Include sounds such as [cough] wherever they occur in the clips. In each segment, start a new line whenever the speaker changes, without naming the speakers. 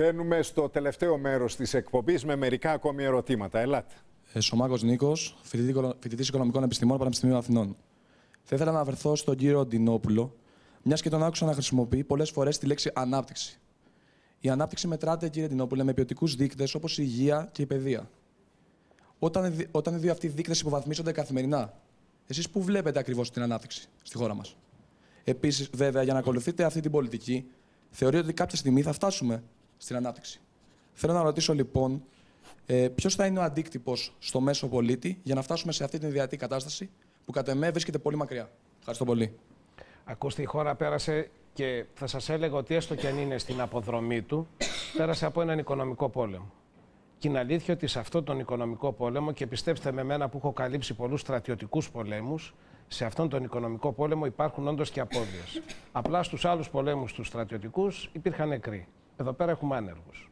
Μπαίνουμε στο τελευταίο μέρος της εκπομπής με μερικά ακόμη ερωτήματα. Ελάτε.
Ε, Σωμάκος Νίκος, φοιτητή Οικονομικών Επιστημών Πανεπιστημίου Αθηνών. Θα ήθελα να αναφερθώ στον κύριο Ντινόπουλο, μιας και τον άκουσα να χρησιμοποιεί πολλές φορές τη λέξη ανάπτυξη. Η ανάπτυξη μετράται, κύριε Ντινόπουλε, με ποιοτικούς δείκτες όπως η υγεία και η παιδεία. Όταν, όταν οι δύο αυτοί δείκτες υποβαθμίζονται καθημερινά, εσείς πού βλέπετε ακριβώς την ανάπτυξη στη χώρα μας; Επίσης, βέβαια, για να ακολουθείτε αυτή την πολιτική, θεωρείτε ότι κάποια στιγμή θα φτάσουμε στην ανάπτυξη. Θέλω να ρωτήσω λοιπόν, ε, ποιος θα είναι ο αντίκτυπος στο μέσο πολίτη για να φτάσουμε σε αυτή την ιδιαίτερη κατάσταση που κατά εμέ βρίσκεται πολύ μακριά. Ευχαριστώ πολύ.
Ακούστε, η χώρα πέρασε και θα σας έλεγα ότι έστω και αν είναι στην αποδρομή του, πέρασε από έναν οικονομικό πόλεμο. Και είναι αλήθεια ότι σε αυτόν τον οικονομικό πόλεμο, και πιστέψτε με μένα που έχω καλύψει πολλούς στρατιωτικούς πολέμους, σε αυτόν τον οικονομικό πόλεμο υπάρχουν όντως και απώλειες. Απλά στους άλλους πολέμους τους στρατιωτικούς υπήρχαν νεκροί. Εδώ πέρα έχουμε άνεργους.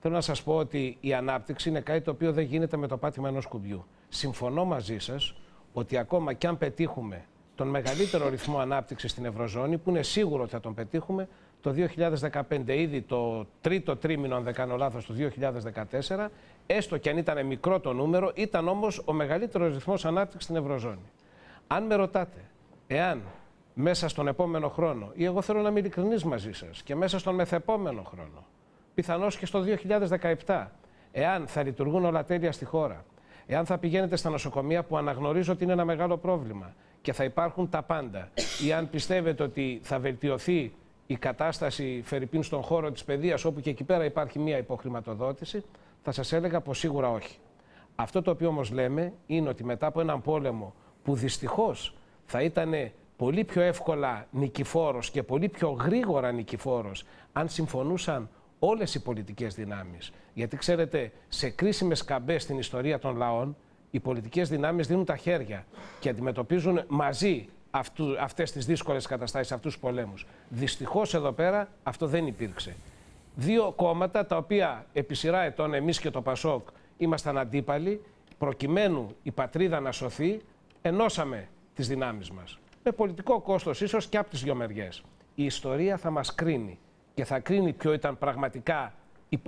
Θέλω να σας πω ότι η ανάπτυξη είναι κάτι το οποίο δεν γίνεται με το πάτημα ενός κουμπιού. Συμφωνώ μαζί σας ότι ακόμα κι αν πετύχουμε τον μεγαλύτερο ρυθμό ανάπτυξης στην Ευρωζώνη, που είναι σίγουρο ότι θα τον πετύχουμε το 2015, ήδη το τρίτο τρίμηνο, αν δεν κάνω λάθος, το 2014, έστω και αν ήταν μικρό το νούμερο, ήταν όμως ο μεγαλύτερος ρυθμός ανάπτυξης στην Ευρωζώνη. Αν με ρωτάτε, εάν μέσα στον επόμενο χρόνο, ή εγώ θέλω να είμαι ειλικρινής μαζί σας, και μέσα στον μεθεπόμενο χρόνο, πιθανώς και στο 2017, εάν θα λειτουργούν όλα τέλεια στη χώρα, εάν θα πηγαίνετε στα νοσοκομεία που αναγνωρίζω ότι είναι ένα μεγάλο πρόβλημα και θα υπάρχουν τα πάντα, ή αν πιστεύετε ότι θα βελτιωθεί η κατάσταση Φερρυπίν στον χώρο της παιδείας, όπου και εκεί πέρα υπάρχει μία υποχρηματοδότηση, θα σας έλεγα πως σίγουρα όχι. Αυτό το οποίο όμως λέμε είναι ότι μετά από έναν πόλεμο που δυστυχώς θα ήταν πολύ πιο εύκολα νικηφόρος και πολύ πιο γρήγορα νικηφόρος αν συμφωνούσαν όλες οι πολιτικές δυνάμεις. Γιατί ξέρετε, σε κρίσιμες καμπές στην ιστορία των λαών, οι πολιτικές δυνάμεις δίνουν τα χέρια και αντιμετωπίζουν μαζί αυτού, αυτές τις δύσκολες καταστάσεις, αυτούς τους πολέμους. Δυστυχώς εδώ πέρα αυτό δεν υπήρξε. Δύο κόμματα τα οποία επί σειρά ετών εμείς και το Πασόκ ήμασταν αντίπαλοι, προκειμένου η πατρίδα να σωθεί, ενώσαμε τις δυνάμεις μας. Με πολιτικό κόστος ίσως και από τις δυο μεριές. Η ιστορία θα μας κρίνει και θα κρίνει ποιο ήταν πραγματικά,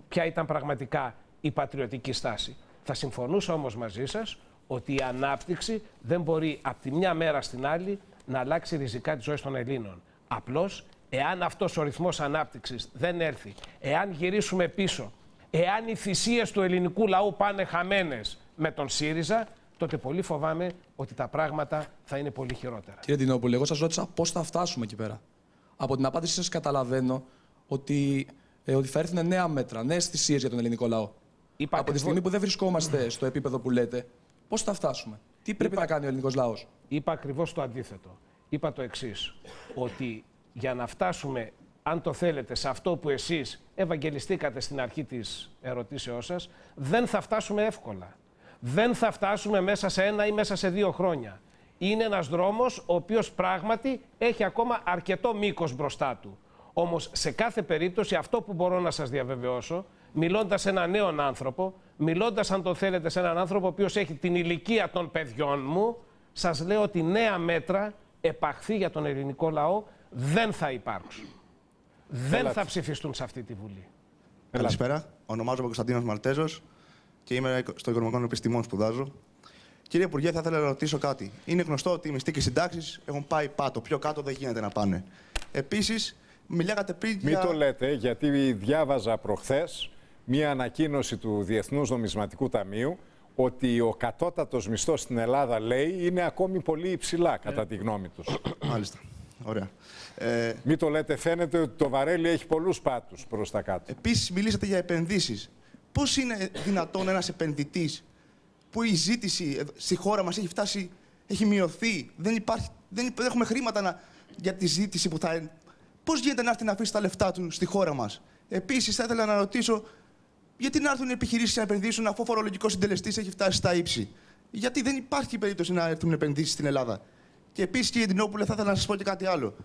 ποια ήταν πραγματικά η πατριωτική στάση. Θα συμφωνούσα όμως μαζί σας ότι η ανάπτυξη δεν μπορεί από τη μια μέρα στην άλλη να αλλάξει ριζικά τη ζωή των Ελλήνων. Απλώς, εάν αυτός ο ρυθμός ανάπτυξης δεν έρθει, εάν γυρίσουμε πίσω, εάν οι θυσίες του ελληνικού λαού πάνε χαμένες με τον ΣΥΡΙΖΑ, τότε πολύ φοβάμαι ότι τα πράγματα θα είναι πολύ χειρότερα.
Κύριε Τινόπουλε, εγώ σας ρώτησα πώς θα φτάσουμε εκεί πέρα. Από την απάντηση σας καταλαβαίνω ότι, ε, ότι θα έρθουν νέα μέτρα, νέες θυσίες για τον ελληνικό λαό. Είπα Από τη στιγμή που δεν βρισκόμαστε στο επίπεδο που λέτε, πώς θα φτάσουμε, τι πρέπει
Είπα...
να κάνει ο ελληνικός λαός;
Είπα ακριβώς το αντίθετο. Είπα το εξής, ότι για να φτάσουμε, αν το θέλετε, σε αυτό που εσείς ευαγγελιστήκατε στην αρχή της ερωτήσεώς σας, δεν θα φτάσουμε εύκολα. Δεν θα φτάσουμε μέσα σε ένα ή μέσα σε δύο χρόνια. Είναι ένας δρόμος ο οποίος πράγματι έχει ακόμα αρκετό μήκος μπροστά του. Όμως σε κάθε περίπτωση αυτό που μπορώ να σας διαβεβαιώσω, μιλώντας σε έναν νέο άνθρωπο, μιλώντας αν το θέλετε σε έναν άνθρωπο ο οποίος έχει την ηλικία των παιδιών μου, σας λέω ότι νέα μέτρα επαχθεί για τον ελληνικό λαό δεν θα υπάρξουν. Δεν θα ψηφιστούν σε αυτή τη Βουλή.
Καλησπέρα. Ονομάζομαι Κωνσταντίνος Μαλτέζος και είμαι στο Οικονομικό Επιστημών σπουδάζω. Κύριε Υπουργέ, θα ήθελα να ρωτήσω κάτι. Είναι γνωστό ότι οι μυστικοί και συντάξεις έχουν πάει πάτο. Πιο κάτω δεν γίνεται να πάνε. Επίσης, μιλάγατε πριν.
Μην το λέτε, γιατί διάβαζα προχθές μία ανακοίνωση του Διεθνούς Νομισματικού Ταμείου ότι ο κατώτατος μισθός στην Ελλάδα, λέει, είναι ακόμη πολύ υψηλά, κατά τη γνώμη τους.
Μάλιστα. Ωραία.
Ε... Μην το λέτε, φαίνεται ότι το βαρέλι έχει πολλούς πάτους προς τα κάτω.
Επίσης, μιλήσατε για επενδύσεις. Πώς είναι δυνατόν ένας επενδυτής που η ζήτηση στη χώρα μας έχει φτάσει, έχει μειωθεί, δεν, υπάρχει, δεν, έχουμε χρήματα να, για τη ζήτηση που θα Πώς γίνεται να έρθει να αφήσει τα λεφτά του στη χώρα μας; Επίσης, θα ήθελα να ρωτήσω, γιατί να έρθουν οι επιχειρήσεις να επενδύσουν αφού ο φορολογικός συντελεστής έχει φτάσει στα ύψη; Γιατί δεν υπάρχει περίπτωση να έρθουν επενδύσεις στην Ελλάδα. Και επίσης, κύριε Δινόπουλε, θα ήθελα να σας πω και κάτι άλλο.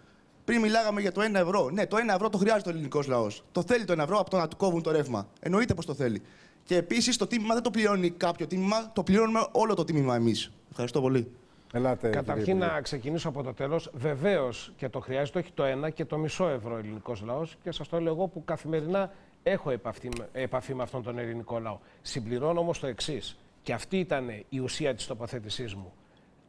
Πριν μιλάγαμε για το 1 ευρώ. Ναι, το 1 ευρώ το χρειάζεται ο ελληνικός λαός. Το θέλει το 1 ευρώ από το να του κόβουν το ρεύμα. Εννοείται πως το θέλει. Και επίσης το τίμημα δεν το πληρώνει κάποιο τίμημα, το πληρώνουμε όλο το τίμημα εμείς. Ευχαριστώ πολύ.
Ελάτε,
Καταρχήν να ξεκινήσω από το τέλος. Βεβαίως και το χρειάζεται όχι το ένα και το μισό ευρώ ελληνικός λαός. Και σας το λέω εγώ που καθημερινά έχω επαφή, επαφή με αυτόν τον ελληνικό λαό. Συμπληρώνω όμως το εξής. Και αυτή ήταν η ουσία της τοποθέτησής μου.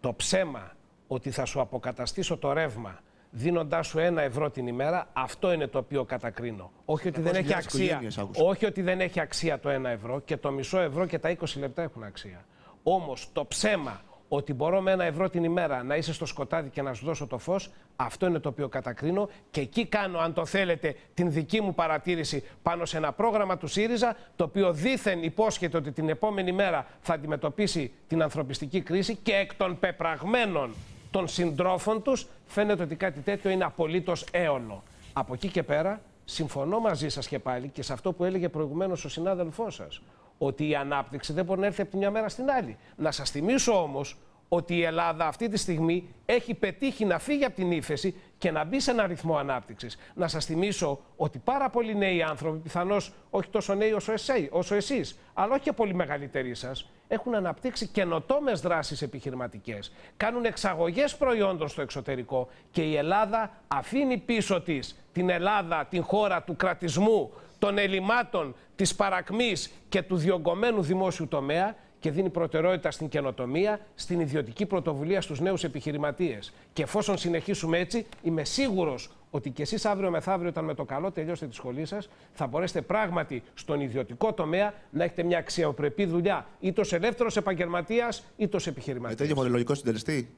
Το ψέμα ότι θα σου αποκαταστήσω το ρεύμα δίνοντάς σου ένα ευρώ την ημέρα, αυτό είναι το οποίο κατακρίνω. Όχι ότι, δεν έχει αξία, όχι ότι δεν έχει αξία το ένα ευρώ και το μισό ευρώ και τα 20 λεπτά έχουν αξία. Όμως το ψέμα ότι μπορώ με ένα ευρώ την ημέρα να είσαι στο σκοτάδι και να σου δώσω το φως, αυτό είναι το οποίο κατακρίνω και εκεί κάνω, αν το θέλετε, την δική μου παρατήρηση πάνω σε ένα πρόγραμμα του ΣΥΡΙΖΑ, το οποίο δήθεν υπόσχεται ότι την επόμενη μέρα θα αντιμετωπίσει την ανθρωπιστική κρίση και εκ των πεπραγμένων των συντρόφων τους φαίνεται ότι κάτι τέτοιο είναι απολύτως έονο. Από εκεί και πέρα συμφωνώ μαζί σας και πάλι και σε αυτό που έλεγε προηγουμένως ο συνάδελφός σας ότι η ανάπτυξη δεν μπορεί να έρθει από τη μια μέρα στην άλλη. Να σας θυμίσω όμως ότι η Ελλάδα αυτή τη στιγμή έχει πετύχει να φύγει από την ύφεση και να μπει σε ένα ρυθμό ανάπτυξης. Να σας θυμίσω ότι πάρα πολλοί νέοι άνθρωποι, πιθανώς όχι τόσο νέοι όσο, εσέ, όσο εσείς, αλλά όχι και πολύ μεγαλύτεροι σας, έχουν αναπτύξει καινοτόμες δράσεις επιχειρηματικές. Κάνουν εξαγωγές προϊόντων στο εξωτερικό και η Ελλάδα αφήνει πίσω της την Ελλάδα, την χώρα του κρατισμού, των ελλημάτων, της παρακμής και του διωγγωμένου δημόσιου τομέα και δίνει προτεραιότητα στην καινοτομία, στην ιδιωτική πρωτοβουλία στους νέους επιχειρηματίες. Και εφόσον συνεχίσουμε έτσι, είμαι σίγουρος ότι και εσείς αύριο μεθαύριο, όταν με το καλό τελειώσετε τη σχολή σας, θα μπορέσετε πράγματι στον ιδιωτικό τομέα να έχετε μια αξιοπρεπή δουλειά, είτε ως ελεύθερος επαγγελματίας, είτε ως επιχειρηματίας.
Με τέτοιο φορολογικό συντελεστή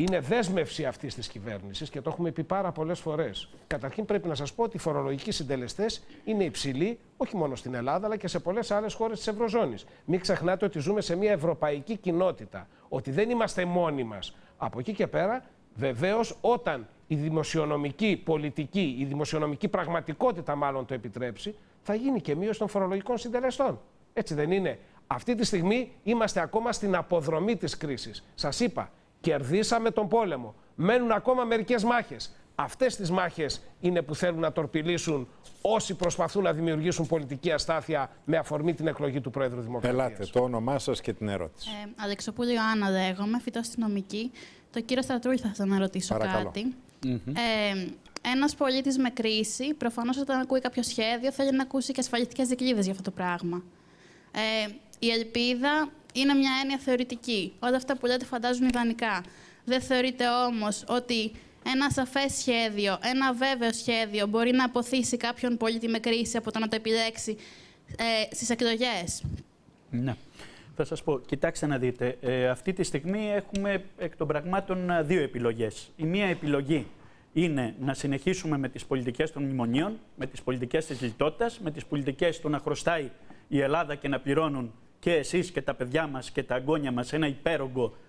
είναι δέσμευση αυτής της κυβέρνησης και το έχουμε πει πάρα πολλές φορές. Καταρχήν, πρέπει να σας πω ότι οι φορολογικοί συντελεστές είναι υψηλοί όχι μόνο στην Ελλάδα αλλά και σε πολλές άλλες χώρες της Ευρωζώνης. Μην ξεχνάτε ότι ζούμε σε μια ευρωπαϊκή κοινότητα, ότι δεν είμαστε μόνοι μας. Από εκεί και πέρα, βεβαίως, όταν η δημοσιονομική πολιτική, η δημοσιονομική πραγματικότητα μάλλον το επιτρέψει, θα γίνει και μείωση των φορολογικών συντελεστών. Έτσι δεν είναι. Αυτή τη στιγμή είμαστε ακόμα στην αποδρομή της κρίσης. Σας είπα, Κερδίσαμε τον πόλεμο. Μένουν ακόμα μερικές μάχες. Αυτές τις μάχες είναι που θέλουν να τορπιλήσουν όσοι προσπαθούν να δημιουργήσουν πολιτική αστάθεια με αφορμή την εκλογή του Πρόεδρου Δημοκρατίας.
Ελάτε, το όνομά σας και την ερώτηση.
Ε, Αλεξοπούλιο Άννα λέγομαι, φυτό αστυνομική. Το κύριο Στρατούρη θα ήθελα να ρωτήσω
Παρακαλώ.
κάτι. Ε, Ένας πολίτης με κρίση, προφανώς όταν ακούει κάποιο σχέδιο, θέλει να ακούσει και ασφαλιστικές δικλείδες για αυτό το πράγμα. Ε, η ελπίδα είναι μια έννοια θεωρητική. Όλα αυτά που λέτε φαντάζουν ιδανικά. Δεν θεωρείτε όμως ότι ένα σαφές σχέδιο, ένα βέβαιο σχέδιο μπορεί να αποθήσει κάποιον πολίτη με κρίση από το να το επιλέξει ε, στις εκλογές;
Ναι. Θα σας πω, κοιτάξτε να δείτε, ε, αυτή τη στιγμή έχουμε εκ των πραγμάτων ε, δύο επιλογές. Η μία επιλογή είναι να συνεχίσουμε με τις πολιτικές των μνημονίων, με τις πολιτικές της λιτότητας, με τις πολιτικές του να χρωστάει η Ελλάδα και να πληρώνουν και εσείς και τα παιδιά μας και τα αγκόνια μας ένα υπέρογκο ε,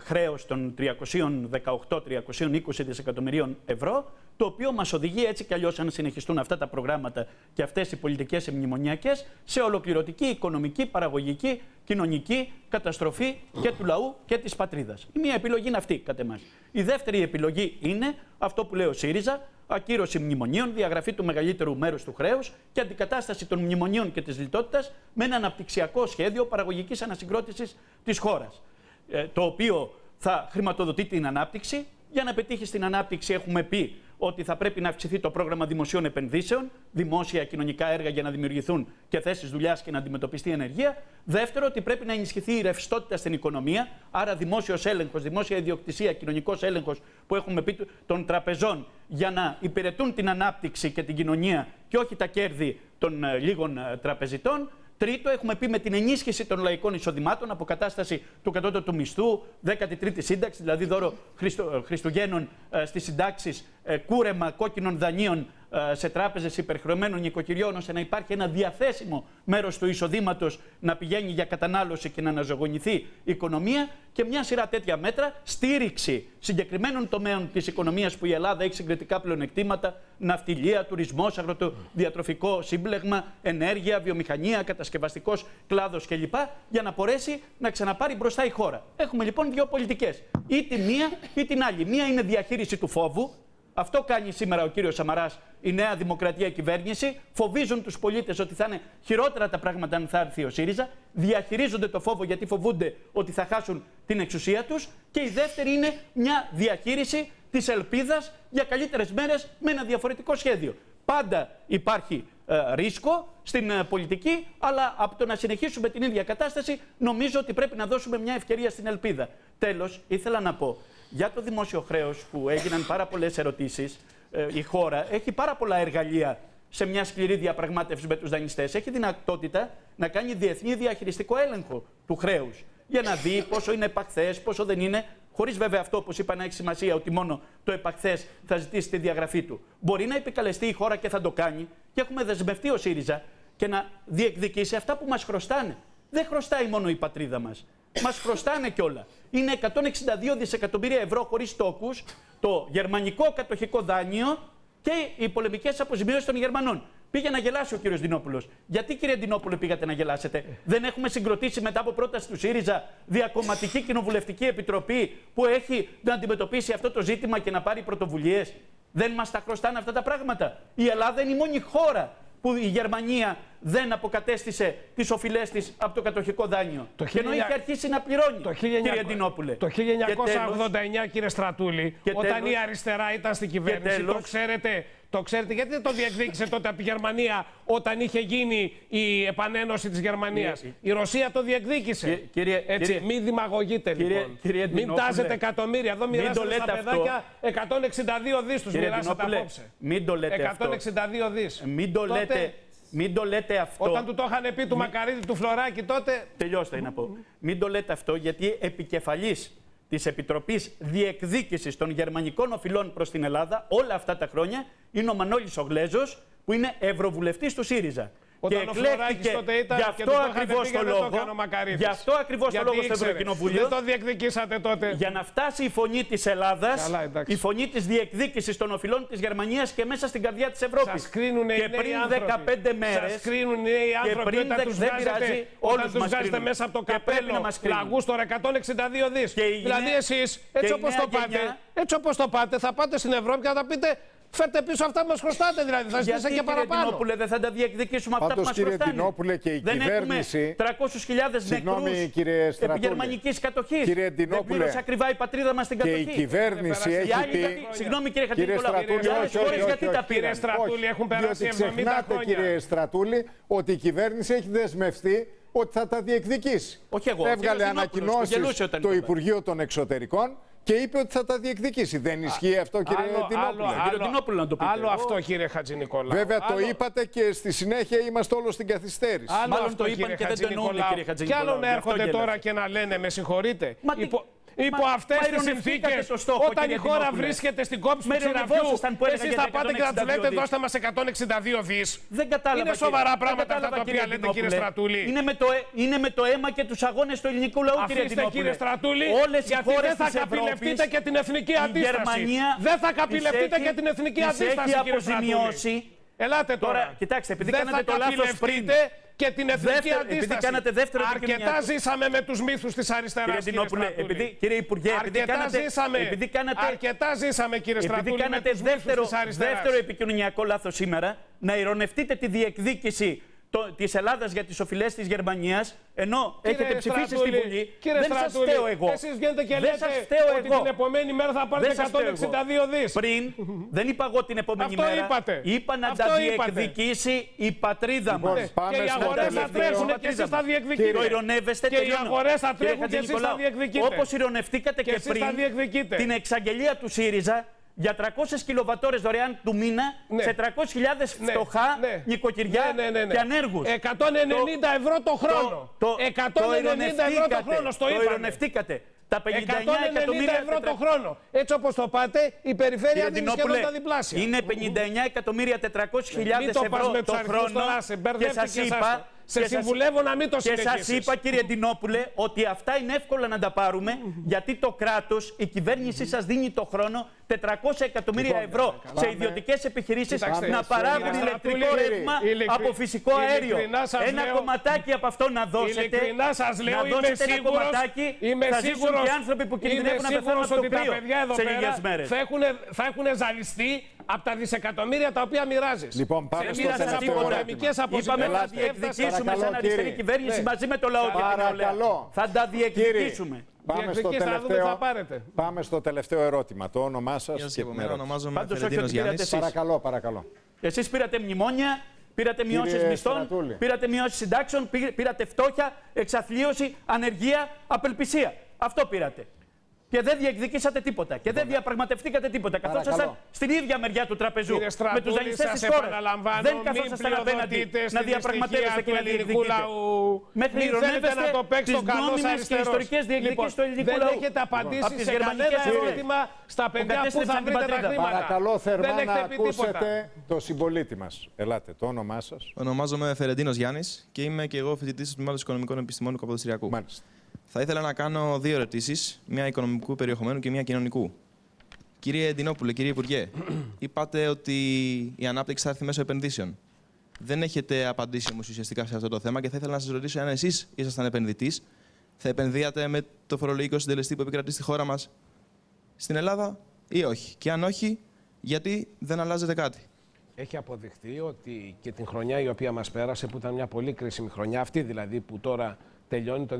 χρέος των 318-320 δισεκατομμυρίων ευρώ, το οποίο μας οδηγεί έτσι κι αλλιώς αν συνεχιστούν αυτά τα προγράμματα και αυτές οι πολιτικές μνημονιακές σε ολοκληρωτική οικονομική, παραγωγική, κοινωνική καταστροφή και του λαού και της πατρίδας. Η μία επιλογή είναι αυτή, κατά εμάς. Η δεύτερη επιλογή είναι αυτό που λέει ο ΣΥΡΙΖΑ, ακύρωση μνημονίων, διαγραφή του μεγαλύτερου μέρους του χρέους και αντικατάσταση των μνημονίων και της λιτότητας με ένα αναπτυξιακό σχέδιο παραγωγικής ανασυγκρότησης της χώρας. Ε, το οποίο θα χρηματοδοτεί την ανάπτυξη. Για να πετύχει στην ανάπτυξη, έχουμε πει ότι θα πρέπει να αυξηθεί το πρόγραμμα δημοσίων επενδύσεων, δημόσια κοινωνικά έργα για να δημιουργηθούν και θέσεις δουλειάς και να αντιμετωπιστεί η ενεργεία. Δεύτερο, ότι πρέπει να ενισχυθεί η ρευστότητα στην οικονομία, άρα δημόσιος έλεγχος, δημόσια ιδιοκτησία, κοινωνικός έλεγχος που έχουμε πει των τραπεζών για να υπηρετούν την ανάπτυξη και την κοινωνία και όχι τα κέρδη των ε, λίγων ε, τραπεζιτών. Τρίτο, έχουμε πει με την ενίσχυση των λαϊκών εισοδημάτων, αποκατάσταση του κατώτατου μισθού, 13η σύνταξη, δηλαδή δώρο Χριστου, Χριστουγέννων ε, στις συντάξεις, ε, κούρεμα κόκκινων δανείων ε, σε τράπεζες υπερχρεωμένων νοικοκυριών, ώστε να υπάρχει ένα διαθέσιμο μέρος του εισοδήματος να πηγαίνει για κατανάλωση και να αναζωογονηθεί η οικονομία και μια σειρά τέτοια μέτρα, στήριξη συγκεκριμένων τομέων της οικονομίας που η Ελλάδα έχει συγκριτικά πλεονεκτήματα, ναυτιλία, τουρισμός, αγροτοδιατροφικό σύμπλεγμα, ενέργεια, βιομηχανία, κατασκευαστικός κλάδος κλπ. για να μπορέσει να ξαναπάρει μπροστά η χώρα. Έχουμε λοιπόν δύο πολιτικές. Ή τη μία ή την άλλη. Μία είναι διαχείριση του φόβου, αυτό κάνει σήμερα ο κύριος Σαμαράς, η νέα δημοκρατία κυβέρνηση. Φοβίζουν τους πολίτες ότι θα είναι χειρότερα τα πράγματα αν θα έρθει ο ΣΥΡΙΖΑ. Διαχειρίζονται το φόβο γιατί φοβούνται ότι θα χάσουν την εξουσία τους. Και η δεύτερη είναι μια διαχείριση της ελπίδας για καλύτερες μέρες με ένα διαφορετικό σχέδιο. Πάντα υπάρχει ε, ρίσκο στην ε, πολιτική, αλλά από το να συνεχίσουμε την ίδια κατάσταση, νομίζω ότι πρέπει να δώσουμε μια ευκαιρία στην ελπίδα. Τέλος, ήθελα να πω για το δημόσιο χρέος που έγιναν πάρα πολλές ερωτήσεις. Ε, η χώρα έχει πάρα πολλά εργαλεία σε μια σκληρή διαπραγμάτευση με τους δανειστές. Έχει δυνατότητα να κάνει διεθνή διαχειριστικό έλεγχο του χρέους για να δει πόσο είναι επαχθές, πόσο δεν είναι, χωρίς βέβαια αυτό, όπως είπα, να έχει σημασία ότι μόνο το επαχθές θα ζητήσει τη διαγραφή του. Μπορεί να επικαλεστεί η χώρα και θα το κάνει και έχουμε δεσμευτεί ο ΣΥΡΙΖΑ και να διεκδικήσει αυτά που μας χρωστάνε. Δεν χρωστάει μόνο η πατρίδα μας. Μας χρωστάνε κιόλα. Είναι 162 δισεκατομμύρια ευρώ χωρίς τόκους το γερμανικό κατοχικό δάνειο και οι πολεμικές αποζημιώσεις των Γερμανών. Πήγε να γελάσει ο κύριος Δινόπουλος. Γιατί, κύριε Δινόπουλο, πήγατε να γελάσετε; Δεν έχουμε συγκροτήσει μετά από πρόταση του ΣΥΡΙΖΑ διακομματική κοινοβουλευτική επιτροπή που έχει να αντιμετωπίσει αυτό το ζήτημα και να πάρει πρωτοβουλίες; Δεν μας τα χρωστάνε αυτά τα πράγματα. Η Ελλάδα είναι η μόνη χώρα που η Γερμανία δεν αποκατέστησε τις οφειλές της από το κατοχικό δάνειο.
Το
Και ενώ
1900
είχε αρχίσει να πληρώνει,
Το, 1900
κύριε Ντινόπουλε.
το 1989,
Και
κύριε Στρατούλη,
Και
όταν
τέλος-
η αριστερά ήταν στην κυβέρνηση,
τέλος-
το ξέρετε, το ξέρετε γιατί δεν το διεκδίκησε τότε από τη Γερμανία όταν είχε γίνει η επανένωση της Γερμανίας;
Κύριε-
Η Ρωσία το διεκδίκησε.
Κύριε- κύριε-
Έτσι,
κύριε-
μην δημαγωγείτε
Κύριε-
λοιπόν.
κύριε
μην
Ντινόπουλε,
τάζετε εκατομμύρια. Εδώ
μην το
μοιράσατε στα
λέτε αυτό.
παιδάκια 162 δις τους
Κύριε
μοιράσατε
Ντινόπουλε,
απόψε.
μην το λέτε αυτό.
162 δις.
Μην το,
Τότε,
λέτε, μην το λέτε αυτό.
Όταν του το είχαν πει του Μακαρίδη του Φλωράκη τότε
Τελειώστε να πω. Μην το λέτε αυτό, γιατί επικεφαλής της Επιτροπής Διεκδίκησης των Γερμανικών Οφειλών προς την Ελλάδα όλα αυτά τα χρόνια είναι ο Μανώλης Ογλέζος, που είναι ευρωβουλευτής του ΣΥΡΙΖΑ.
Όταν
και
ο Φλωράκης
εκλέχθηκε
τότε ήταν
γι'
και
αυτό
του το είχαν
ακριβώς
πει
το
και δεν το
λόγο.
έκανε ο Μακαρίδης.
Γι' αυτό ακριβώς το
Γιατί
λόγο στο
ήξερες;
Ευρωκοινοβούλιο.
Δεν το διεκδικήσατε τότε.
Για να φτάσει η φωνή της Ελλάδας,
Καλά, εντάξει.
η φωνή της διεκδίκησης των οφειλών της Γερμανίας και μέσα στην καρδιά της Ευρώπης.
Σας κρίνουν οι
Και
νέοι
πριν
άνθρωποι.
15 μέρες.
Σα κρίνουν οι νέοι άνθρωποι
πριν
όταν
δεν-
τους
δεν
βγάζετε,
πειράζει,
όταν
όλους
τους
μας
βγάζετε
κρίνουν.
μέσα από το
Και πρέπει
καπέλο
να μας κρίνουν.
λαγούς τώρα 162 δις.
Και η
Δηλαδή
νέα-
εσείς,
και
έτσι
η
όπως
νέα
το πάτε,
γενιά-
έτσι όπως το πάτε, θα πάτε στην Ευρώπη και θα τα πείτε. Φέρτε πίσω αυτά που μας χρωστάτε, δηλαδή. Θα ζητήσετε
Γιατί,
και
κύριε
παραπάνω.
Ντινόπουλε, δεν θα τα διεκδικήσουμε αυτά
Πάντως,
που μας
κύριε
χρωστάνε.
Ντινόπουλε, και η
δεν
κυβέρνηση-
έχουμε 300.000
Συγγνώμη,
νεκρούς
κύριε Στρατούλη.
επί γερμανικής κατοχής.
Κύριε
δεν
Ντινόπουλε,
πλήρωσε ακριβά η πατρίδα μας την
Και
κατοχή.
η κυβέρνηση
Οι
Οι
έχει
άλλοι
πει.
γιατί- Συγγνώμη κύριε
Κύριε
Χατζηνικολάου,
Στρατούλη,
οι άλλες
όχι, όχι,
χώρες
όχι,
γιατί
όχι.
τα
Κύριε
πήραν.
Στρατούλη,
Όχι,
έχουν περάσει
διότι
70
ξεχνάτε,
χρόνια.
κύριε Στρατούλη, ότι η κυβέρνηση έχει δεσμευτεί ότι θα τα διεκδικήσει.
Όχι εγώ, ο
Έβγαλε
κύριος Δινόπουλος, που γελούσε
ανακοινώσει
όταν
το
το είπα.
Υπουργείο των Εξωτερικών και είπε ότι θα τα διεκδικήσει. Δεν ισχύει αυτό, κύριε
Άλλο-
Ντινόπουλε.
άλλο-
Κύριο Ντινόπουλο να το πείτε.
Άλλο
Εγώ-
αυτό, κύριε Χατζηνικολάου.
Βέβαια το
Άλλο-
είπατε και στη συνέχεια είμαστε όλο στην καθυστέρηση.
Άλλο
Μάλλον
αυτό,
το είπαν
κύριε
και δεν το εννοούν,
Χατζηνικολάου.
κύριε Χατζηνικολάου,
Κι άλλο να
γι' αυτό
έρχονται
γέλασα.
τώρα και να λένε, με συγχωρείτε.
Μα τι-
Υπό, υπό
Μα-
αυτές
μα
τις
ειρωνευτήκατε
συνθήκες,
το στόχο,
όταν η
κύριε
χώρα
Ντινόπουλε.
βρίσκεται στην κόψη
Με
του ξηραφιού,
ειρωνευόσασταν που έλεγα
εσείς
για
θα
τα
πάτε και θα τους
162
λέτε,
δις.
δώστε μας 162 δις.
Δεν κατάλαβα.
Είναι
κύριε.
σοβαρά
Δεν
πράγματα αυτά
κατάλαβα,
τα οποία
κύριε
λέτε, κύριε
Ντινόπουλε.
Στρατούλη.
Είναι με, το, ε- είναι με το αίμα και τους αγώνες του ελληνικού λαού, κύριε
Αφήστε
Ντινόπουλε.
κύριε Στρατούλη,
Όλες οι
γιατί
χώρες
δεν θα
της
καπηλευτείτε
Ευρώπης,
και την εθνική
η
αντίσταση.
Γερμανία
Δεν θα
τις
καπηλευτείτε
έχει-
και την εθνική
τις
αντίσταση,
έχει
κύριε Στρατούλη.
αποζημιώσει.
Ελάτε τώρα.
Τώρα, κοιτάξτε, επειδή
δεν
κάνατε
θα
το λάθος
καπηλευτείτε και την εθνική
Δεύτερο- επειδή
αντίσταση.
κάνατε δεύτερο
Αρκετά
επικοινωνιακό.
ζήσαμε με τους μύθους της αριστεράς,
Κύριε
κύριε
Ντινόπουλε,
Στρατούλη.
επειδή, κύριε Υπουργέ, επειδή
Αρκετά
κάνατε,
ζήσαμε.
επειδή κάνατε,
Αρκετά ζήσαμε, κύριε
επειδή
Στρατούλη,
κάνατε
με τους μύθους
δεύτερο,
της αριστεράς.
δεύτερο επικοινωνιακό λάθος σήμερα, να ειρωνευτείτε τη διεκδίκηση το, της Ελλάδας για τις οφειλές της Γερμανίας, ενώ
Κύριε
έχετε ψηφίσει στη
Στρατούλη,
Βουλή.
Κύριε
δεν σας
Στρατούλη,
φταίω εγώ.
Εσείς βγαίνετε και
δεν
λέτε
σας φταίω
ότι
εγώ.
την επομένη μέρα θα πάρετε
Δεν σας φταίω εγώ.
162 δις.
Πριν, δεν είπα εγώ την επόμενη
Αυτό
μέρα.
είπατε.
Είπα να
Αυτό
τα
είπατε.
διεκδικήσει η πατρίδα
Λοιπόν,
μας.
πάμε
και οι
στο
αγορές θα
τελευταίο.
τρέχουν και εσείς θα διεκδικείτε.
Το ηρωνεύεστε,
Και οι
τελειώνω.
αγορές θα
Κύριε
τρέχουν και εσείς θα
Χατζηνικολάου,
διεκδικείτε.
Όπως ηρωνευτήκατε
Και
και,
εσείς
πριν
θα διεκδικείτε.
την εξαγγελία του ΣΥΡΙΖΑ για 300 κιλοβατόρες δωρεάν του μήνα
Ναι.
σε 300.000
Ναι,
φτωχά
ναι.
νοικοκυριά
Ναι, ναι, ναι, ναι.
και ανέργους.
190 ευρώ το χρόνο.
Το,
190 ευρώ το χρόνο, στο
το
είπαμε.
ηρωνευτήκατε. Τα 59
190
εκατομμύρια
ευρώ το χρόνο. Έτσι όπως το πάτε, η περιφέρεια
Κύριε
δίνει σχεδόν
Ντινόπουλε,
τα διπλάσια.
είναι 59 εκατομμύρια 400.000
Μην το πας
ευρώ
με τους
το
αριθμούς
χρόνο.
τώρα, σε
και
μπερδεύτηκες,
σας είπα,
άστο. Σε
και σας-
συμβουλεύω να μην το
Και σας
συνεχίσεις.
είπα, κύριε Ντινόπουλε, ότι αυτά είναι εύκολα να τα πάρουμε, γιατί το κράτος, η κυβέρνησή σας δίνει το χρόνο 400 εκατομμύρια ευρώ σε ιδιωτικές επιχειρήσεις
Κοιτάξτε,
να παράγουν
κύριε
ηλεκτρικό
Στρατούλη,
ρεύμα
ειλικρι-
από φυσικό αέριο.
ειλικρινά σας
Ένα
λέω-
κομματάκι από αυτό να δώσετε.
Ειλικρινά σας λέω,
να
είμαι
δώσετε ένα
σίγουρος,
κομματάκι,
είμαι
θα ζήσουν
σίγουρος,
και άνθρωποι που
είμαι
κινδυνεύουν να πεθάνουν
σίγουρος
από το
ότι τα
κρύο
παιδιά εδώ
σε λίγες
πέρα
μέρες.
θα έχουν, θα έχουν ζαλιστεί από τα δισεκατομμύρια τα οποία μοιράζεις.
Λοιπόν, πάμε
Σε
στο
μοίρασες
τελευταίο
από
ερώτημα.
πολεμικές
Είπαμε
αποζημιώσεις.
να
Ελάτε.
διεκδικήσουμε
Παρακαλώ,
σαν αριστερή
κύριε.
κυβέρνηση
Ναι.
μαζί με το λαό και την νεολαία.
Παρακαλώ.
Θα τα διεκδικήσουμε.
Πάμε στο,
Διεκδικήστε, να δούμε τι
τελευταίο,
θα πάρετε.
πάμε στο τελευταίο ερώτημα. Το όνομά σας
Γεια σας
και
και από
την
μένα,
ερώτηση.
ονομάζομαι
Πάντως όχι
Φερεντίνος
ότι πήρατε
Γιάννης.
εσείς.
Παρακαλώ, παρακαλώ.
Εσείς πήρατε μνημόνια Πήρατε μειώσεις μισθών,
Στρατούλη.
πήρατε μειώσεις συντάξεων, πή- πήρατε φτώχεια, εξαθλίωση, ανεργία, απελπισία. Αυτό πήρατε. Και δεν διεκδικήσατε τίποτα. Και δεν διαπραγματευτήκατε τίποτα. Καθώς
Παρακαλώ.
ήσασταν στην ίδια μεριά του τραπεζού.
Κύριε
με τους
Στρατούλη,
δανειστέ
σας
της χώρας.
επαναλαμβάνω,
Δεν
μην
καθόσασταν απέναντι
πλειοδοτείτε
να
στη
διαπραγματεύεστε και
δυστυχία
να
του ελληνικού
διεκδικείτε.
λαού.
Μέχρι
Μην θέλετε
ηρωνεύεστε
να το παίξει
τις
το καλός
νόμιμες και
αριστερός.
ιστορικές διεκδικήσεις
Λοιπόν,
του ελληνικού
δεν
λαού.
έχετε απαντήσει
Από τις
σε
γερμανικές
κανένα
σχολές.
ερώτημα στα
Που
παιδιά που θα
κατέστρεψαν την
βρείτε τα
πατρίδα.
χρήματα.
Παρακαλώ θερμά
Δεν
να
έχετε πει τίποτα.
ακούσετε το συμπολίτη μας. Ελάτε, το όνομά σας.
Ονομάζομαι Φερεντίνος Γιάννης και είμαι και εγώ φοιτητής του Τμήματος Οικονομικών Επιστημών του Καποδιστριακού.
Μάλιστα.
Θα ήθελα να κάνω δύο ερωτήσεις, μία οικονομικού περιεχομένου και μία κοινωνικού. Κύριε Εντινόπουλε, κύριε Υπουργέ, [clears throat] είπατε ότι η ανάπτυξη θα έρθει μέσω επενδύσεων. Δεν έχετε απαντήσει όμως ουσιαστικά σε αυτό το θέμα και θα ήθελα να σας ρωτήσω αν εσείς ήσασταν επενδυτής, θα επενδύατε με το φορολογικό συντελεστή που επικρατεί στη χώρα μας στην Ελλάδα ή όχι; Και αν όχι, γιατί δεν αλλάζετε κάτι;
Έχει αποδειχθεί ότι και την χρονιά η οποία μας πέρασε, που ήταν μια πολύ κρίσιμη χρονιά, αυτή δηλαδή που τώρα τελειώνει το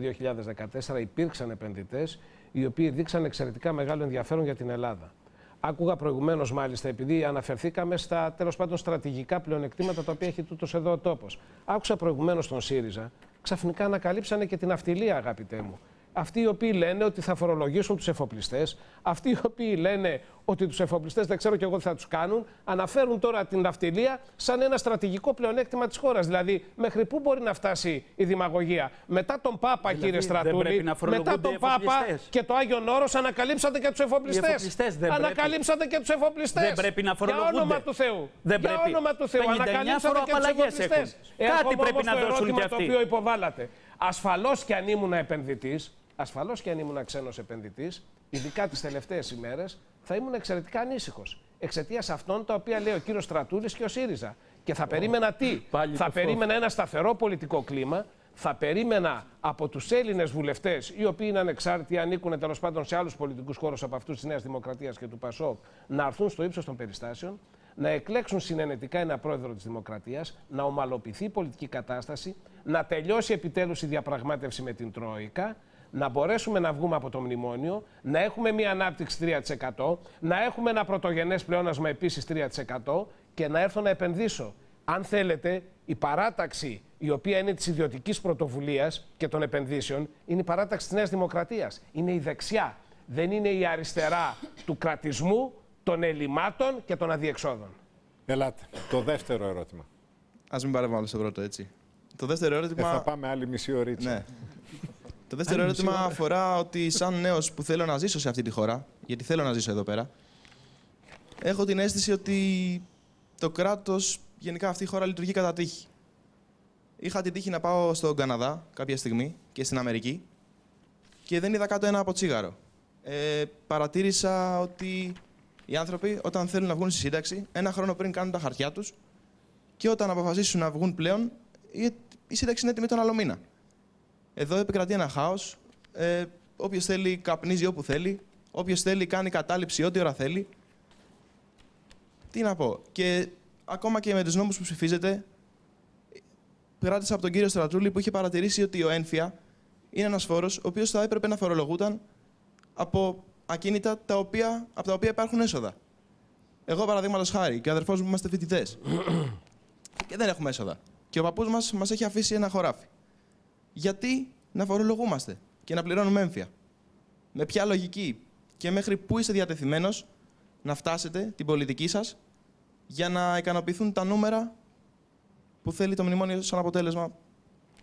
2014, υπήρξαν επενδυτές οι οποίοι δείξαν εξαιρετικά μεγάλο ενδιαφέρον για την Ελλάδα. Άκουγα προηγουμένως, μάλιστα, επειδή αναφερθήκαμε στα τέλος πάντων στρατηγικά πλεονεκτήματα τα οποία έχει τούτος εδώ ο τόπος. Άκουσα προηγουμένως τον ΣΥΡΙΖΑ, ξαφνικά ανακαλύψανε και την αυτιλία, αγαπητέ μου. Αυτοί οι οποίοι λένε ότι θα φορολογήσουν τους εφοπλιστές, αυτοί οι οποίοι λένε ότι τους εφοπλιστές δεν ξέρω και εγώ τι θα τους κάνουν, αναφέρουν τώρα την ναυτιλία σαν ένα στρατηγικό πλεονέκτημα της χώρας. Δηλαδή, μέχρι πού μπορεί να φτάσει η δημαγωγία; Μετά τον Πάπα,
Δηλαδή,
κύριε
δεν
Στρατούλη,
πρέπει να
μετά
φορολογούνται
τον
οι
Πάπα
εφοπλιστές.
και το Άγιον Όρος ανακαλύψατε και τους εφοπλιστές.
εφοπλιστές δεν πρέπει.
Ανακαλύψατε και τους εφοπλιστές.
Δεν πρέπει να φορολογούνται.
Για όνομα του Θεού.
Δεν
Για
πρέπει.
όνομα του Θεού.
59
Ανακαλύψατε και τους
φοροαπαλλαγές
εφοπλιστές.
έχουν. Κάτι πρέπει να δώσουν
ερώτημα
κι αυτοί.
το οποίο υποβάλλατε. Ασφαλώς και αν ήμουν επενδυτής, ασφαλώς και αν ήμουν ξένος επενδυτής, ειδικά τις τελευταίες ημέρες, θα ήμουν εξαιρετικά ανήσυχος. Εξαιτίας αυτών τα οποία λέει ο κύριος Στρατούλης και ο ΣΥΡΙΖΑ. Και θα περίμενα τι;
Πάλι
θα
το φόβο.
περίμενα ένα σταθερό πολιτικό κλίμα. Θα περίμενα από τους Έλληνες βουλευτές, οι οποίοι είναι ανεξάρτητοι, ανήκουν τέλος πάντων σε άλλους πολιτικούς χώρους από αυτούς της Νέας Δημοκρατίας και του ΠΑΣΟΚ, να έρθουν στο ύψος των περιστάσεων, να εκλέξουν συνενετικά ένα πρόεδρο της Δημοκρατίας, να ομαλοποιηθεί η πολιτική κατάσταση, να τελειώσει επιτέλους η διαπραγμάτευση με την Τρόικα, να μπορέσουμε να βγούμε από το μνημόνιο, να έχουμε μια ανάπτυξη 3%, να έχουμε ένα πρωτογενές πλεόνασμα επίσης 3% και να έρθω να επενδύσω. Αν θέλετε, η παράταξη η οποία είναι της ιδιωτικής πρωτοβουλίας και των επενδύσεων είναι η παράταξη της Νέας Δημοκρατίας. Είναι η δεξιά. Δεν είναι η αριστερά του κρατισμού, των ελλημάτων και των αδιεξόδων.
Ελάτε. Το δεύτερο ερώτημα.
Α μην πάρουμε άλλο στο πρώτο, έτσι. Το δεύτερο
Ε,
ερώτημα.
θα πάμε άλλη μισή ωρίτσα.
Ναι. Το δεύτερο ερώτημα αφορά ότι σαν νέος που θέλω να ζήσω σε αυτή τη χώρα, γιατί θέλω να ζήσω εδώ πέρα, έχω την αίσθηση ότι το κράτος, γενικά αυτή η χώρα λειτουργεί κατά τύχη. Είχα την τύχη να πάω στον Καναδά κάποια στιγμή και στην Αμερική και δεν είδα κάτω ένα από τσίγαρο. Ε, παρατήρησα ότι οι άνθρωποι όταν θέλουν να βγουν στη σύνταξη, ένα χρόνο πριν κάνουν τα χαρτιά τους και όταν αποφασίσουν να βγουν πλέον, η, η σύνταξη είναι έτοιμη τον άλλο μήνα. Εδώ επικρατεί ένα χάος. Ε, Όποιος θέλει, καπνίζει όπου θέλει. Όποιος θέλει, κάνει κατάληψη ό,τι ώρα θέλει. Τι να πω. Και ακόμα και με τους νόμους που ψηφίζετε, κράτησα από τον κύριο Στρατούλη που είχε παρατηρήσει ότι ο ένφια είναι ένας φόρος ο οποίος θα έπρεπε να φορολογούταν από ακίνητα τα οποία, από τα οποία υπάρχουν έσοδα. Εγώ, παραδείγματος χάρη, και ο αδερφός μου είμαστε φοιτητές. [clears throat] και δεν έχουμε έσοδα. Και ο παππούς μας μας έχει αφήσει ένα χωράφι. Γιατί να φορολογούμαστε και να πληρώνουμε έμφυα; Με ποια λογική; Και μέχρι πού είστε διατεθειμένος να φτάσετε την πολιτική σας για να ικανοποιηθούν τα νούμερα που θέλει το μνημόνιο σαν αποτέλεσμα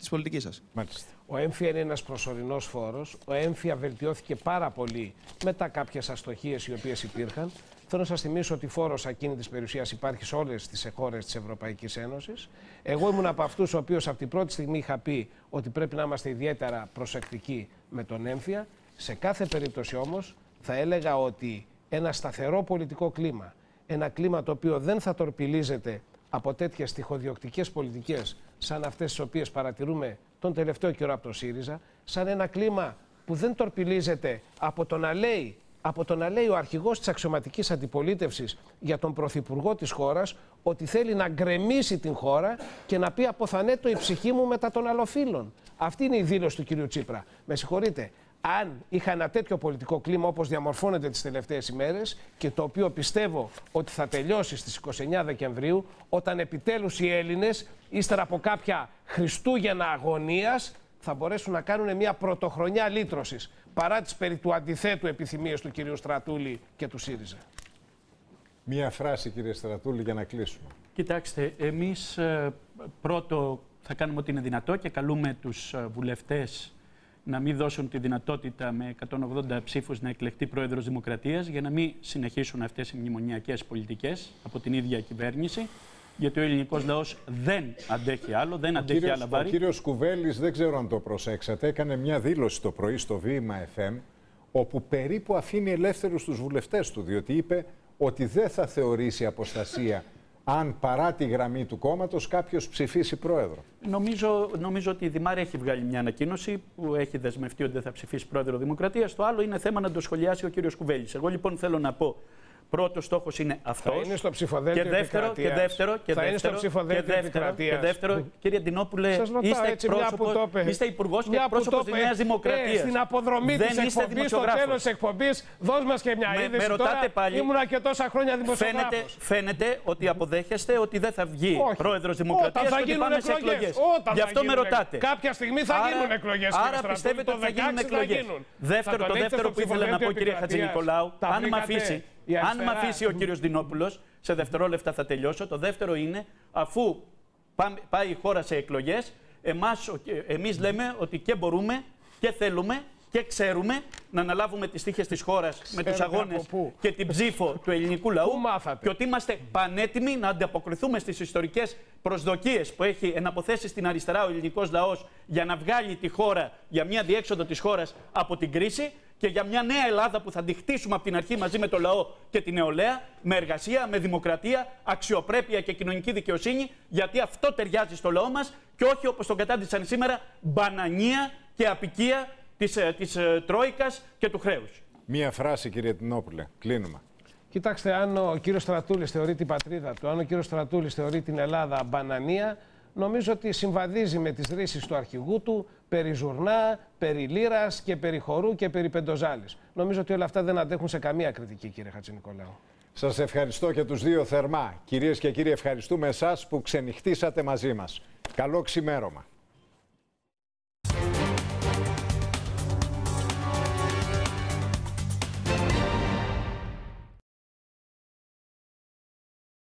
της πολιτικής σας.
Μάλιστα.
Ο έμφυα είναι ένας προσωρινός φόρος. Ο έμφυα βελτιώθηκε πάρα πολύ μετά κάποιες αστοχίες οι οποίες υπήρχαν. Θέλω να σας θυμίσω ότι φόρος ακίνητης περιουσίας υπάρχει σε όλες τις χώρες της Ευρωπαϊκής Ένωσης. Εγώ ήμουν από αυτούς ο οποίος από την πρώτη στιγμή είχα πει ότι πρέπει να είμαστε ιδιαίτερα προσεκτικοί με τον έμφυα. Σε κάθε περίπτωση όμως θα έλεγα ότι ένα σταθερό πολιτικό κλίμα, ένα κλίμα το οποίο δεν θα τορπιλίζεται από τέτοιες τυχοδιοκτικές πολιτικές σαν αυτές τις οποίες παρατηρούμε τον τελευταίο καιρό από το ΣΥΡΙΖΑ, σαν ένα κλίμα που δεν τορπιλίζεται από το να λέει, από το να λέει ο αρχηγός της αξιωματικής αντιπολίτευσης για τον πρωθυπουργό της χώρας ότι θέλει να γκρεμίσει την χώρα και να πει αποθανέτω η ψυχή μου μετά των αλλοφύλων. Αυτή είναι η δήλωση του κυρίου Τσίπρα. Με συγχωρείτε. Αν είχα ένα τέτοιο πολιτικό κλίμα όπως διαμορφώνεται τις τελευταίες ημέρες και το οποίο πιστεύω ότι θα τελειώσει στις 29 Δεκεμβρίου όταν επιτέλους οι Έλληνες ύστερα από κάποια Χριστούγεννα αγωνίας θα μπορέσουν να κάνουν μια πρωτοχρονιά λύτρωσης παρά τις περί του αντιθέτου επιθυμίες του κυρίου Στρατούλη και του ΣΥΡΙΖΑ.
Μία φράση κύριε Στρατούλη για να κλείσουμε.
Κοιτάξτε, εμείς ε, πρώτο θα κάνουμε ό,τι είναι δυνατό και καλούμε τους ε, βουλευτές να μην δώσουν τη δυνατότητα με 180 ψήφους να εκλεχτεί πρόεδρος Δημοκρατίας για να μην συνεχίσουν αυτές οι μνημονιακές πολιτικές από την ίδια κυβέρνηση γιατί ο ελληνικός λαός δεν αντέχει άλλο, δεν αντέχει κύριος, άλλα βάρη.
Ο κύριος Κουβέλης, δεν ξέρω αν το προσέξατε, έκανε μια δήλωση το πρωί στο Βήμα FM, όπου περίπου αφήνει ελεύθερους τους βουλευτές του, διότι είπε ότι δεν θα θεωρήσει αποστασία αν παρά τη γραμμή του κόμματος κάποιος ψηφίσει πρόεδρο.
Νομίζω, νομίζω ότι η Δημάρη έχει βγάλει μια ανακοίνωση που έχει δεσμευτεί ότι δεν θα ψηφίσει πρόεδρο Δημοκρατίας. Το άλλο είναι θέμα να το σχολιάσει ο κύριος Κουβέλης. Εγώ λοιπόν θέλω να πω Πρώτος στόχος είναι αυτός.
Θα είναι στο ψηφοδέλτιο
και δεύτερο, και δεύτερο, και
θα
δεύτερο,
είναι στο ψηφοδέλτιο
και δεύτερο, και δεύτερο, κύριε Αντινόπουλε, είστε, εκπρόσωπο, είστε υπουργός και εκπρόσωπος της Νέας Δημοκρατίας.
Ε, στην αποδρομή της εκπομπής, στο τέλος τη εκπομπής, δώσ' μας και μια με, είδηση. Με ρωτάτε πάλι. Ήμουνα και τόσα χρόνια δημοσιογράφος.
Φαίνεται, φαίνεται ότι αποδέχεστε ότι δεν θα βγει πρόεδρος Δημοκρατίας και ότι πάμε σε εκλογές. Γι' αυτό με ρωτάτε.
Κάποια στιγμή θα γίνουν εκλογές.
Άρα πιστεύετε ότι θα γίνουν εκλογές. Δεύτερο, το δεύτερο που ήθελα να πω, κύριε Χατζηνικολάου, αν με αφήσει αν με αφήσει ο κύριος Δινόπουλος, σε δευτερόλεπτα θα τελειώσω. Το δεύτερο είναι, αφού πάει η χώρα σε εκλογές, εμείς λέμε ότι και μπορούμε και θέλουμε και ξέρουμε να αναλάβουμε τις τύχες της χώρας με τους αγώνες και την ψήφο του ελληνικού λαού και ότι είμαστε πανέτοιμοι να ανταποκριθούμε στις ιστορικές προσδοκίες που έχει εναποθέσει στην αριστερά ο ελληνικός λαός για να βγάλει τη χώρα για μια διέξοδο της χώρας από την κρίση και για μια νέα Ελλάδα που θα τη χτίσουμε από την αρχή μαζί με το λαό και την νεολαία, με εργασία, με δημοκρατία, αξιοπρέπεια και κοινωνική δικαιοσύνη, γιατί αυτό ταιριάζει στο λαό μας και όχι όπως τον κατάντησαν σήμερα, μπανανία και απικία της, ε, της ε, Τρόικας και του χρέους.
Μία φράση, κύριε Τινόπουλε. Κλείνουμε.
Κοιτάξτε, αν ο κύριος Στρατούλης θεωρεί την πατρίδα του, αν ο κύριος Στρατούλης θεωρεί την Ελλάδα μπανανία, νομίζω ότι συμβαδίζει με τις ρίσεις του αρχηγού του περί Ζουρνά, περί Λύρας και περί Χορού και περί Πεντοζάλης. Νομίζω ότι όλα αυτά δεν αντέχουν σε καμία κριτική, κύριε Χατζηνικολάου.
Σας ευχαριστώ και τους δύο θερμά. Κυρίες και κύριοι, ευχαριστούμε εσάς που ξενυχτήσατε μαζί μας. Καλό ξημέρωμα.